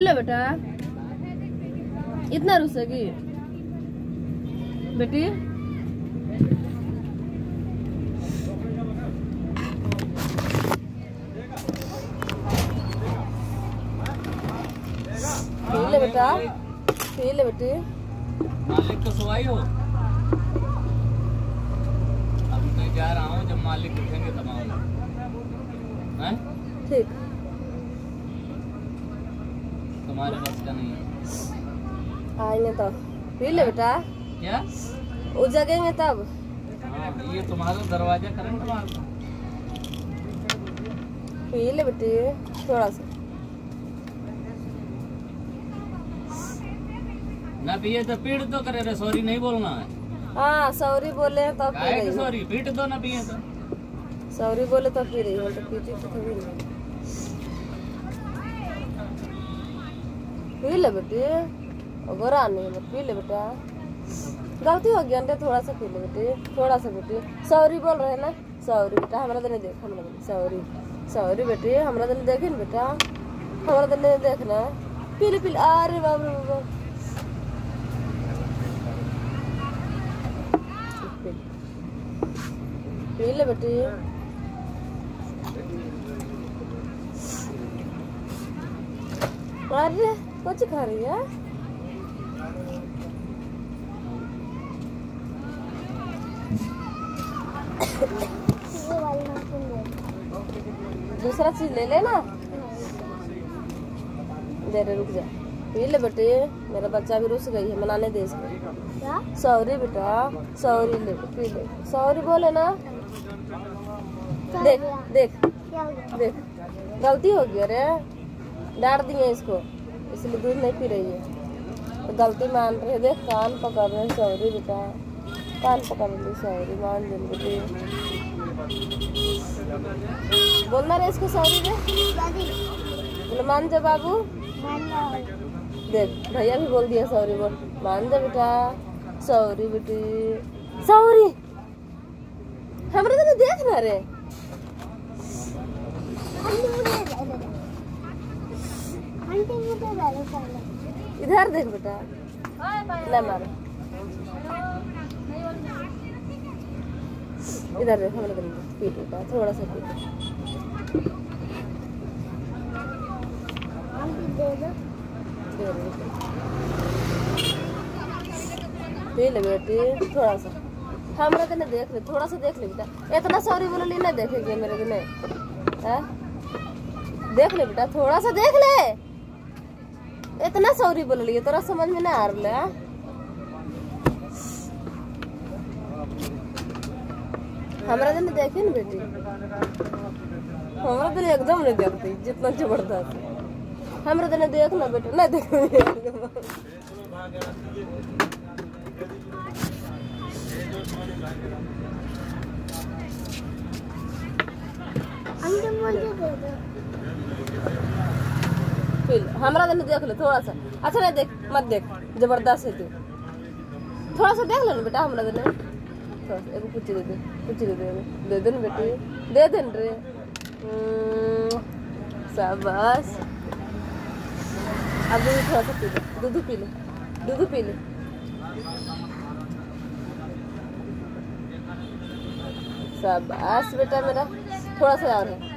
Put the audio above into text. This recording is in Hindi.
ले बेटा। इतना रुसेगी। बेटी। ले बेटा। ले बेटी। मालिक तो सोई हो अब मैं जा रहा हूँ जब मालिक उठेंगे तब आऊँगा। हैं? ठीक। तुम्हारे बस का नहीं है। आएँगे तब पी ले बेटा। क्या? वो जगेंगे तब। हाँ ये तुम्हारा दरवाज़ा करंट मारता पी ले बेटी थोड़ा सा। ना पिए तो पीट तो करे रे सॉरी नहीं बोलना है। हाँ सॉरी बोले तब रही की सॉरी पीट दो ना पिए तो। सॉरी बोले तो पी रही हूँ तो पीती तो कभी नहीं पी ले बेटी गोरा नहीं है पी ले बेटा। गलती हो गया थोड़ा सा पी ले बेटी, थोड़ा सा बेटी। सॉरी बोल रहे ना? सॉरी बेटा, हमारा तो नहीं देख हमारा सॉरी सॉरी बेटी, हमारा तो नहीं देखे बेटा? हमारा तो नहीं देखना पी ले पी ले अरे बाप रे बाप पी ले बेटी। अरे। कुछ खा रही है? दूसरा चीज़ ले लेना? दे रे रुक जा। पी ले बेटे मेरा बच्चा भी रुस गई है मनाने दे इसको। सॉरी बेटा सॉरी ले पी ले। सॉरी बोले ना? देख देख देख। गलती हो गई अरे। डांट दिए इसको। इसलिए दूध नहीं पी रही है। तो गलती मान रही देख, कान पकड़ रहे सॉरी बेटा। कान पकड़ रही सॉरी, मान दे बेटे बोलना रे इसको सॉरी रे बोले, मान जा बाबू। देख, भैया भी बोल दिया सॉरी बोल। मान जा बेटा। सौरी बेटी। सॉरी। हमारे तो देख ना रे। इधर देख बेटा ले इधर देख हमारे दिन पीट बेटा थोड़ा सा पीट। पी ले बेटी थोड़ा सा हमारा तो नहीं देख ले थोड़ा सा देख ले बेटा इतना सॉरी बोले नहीं देखेगी मेरे को नहीं देख ले बेटा थोड़ा सा देख ले इतना सॉरी बोल लिए तोरा समझ में नहीं आ रहा हमरा दिन देखे ना बेटी। हमरा दिन एकदम नहीं देखती, जितना ज़बरदस्त। हमरा दिन देख ना बेटा नहीं देख। फिर हमरा दिन देख ले थोड़ा सा। अच्छा नहीं देख मत देख। ज़बरदस्त है तू। थोड़ा सा देख ले बेटा हमरा दिन। थोड़ा एगो कुछ दे दे कुछ दे दे दे दे बेटी। दे दे रे। हम्म, शाबाश। अब दूध थोड़ा सा पी ले। दूध पी ले। दूध पी ले। शाबाश बेटा मेरा। थोड़ा सा और है।